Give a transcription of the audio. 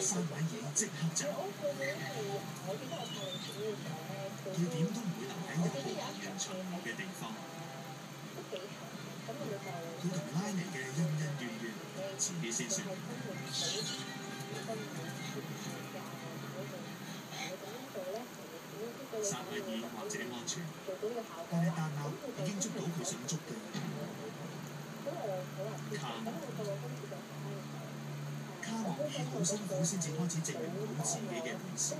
沙米爾即刻走，佢點都唔會留喺一個無人巡邏嘅地方。佢同拉尼嘅恩恩怨怨，遲啲先算。沙米爾或者安全，但係達納已經捉到佢想捉嘅。卡卡莫爾好辛苦先至開始證明到自己嘅本事。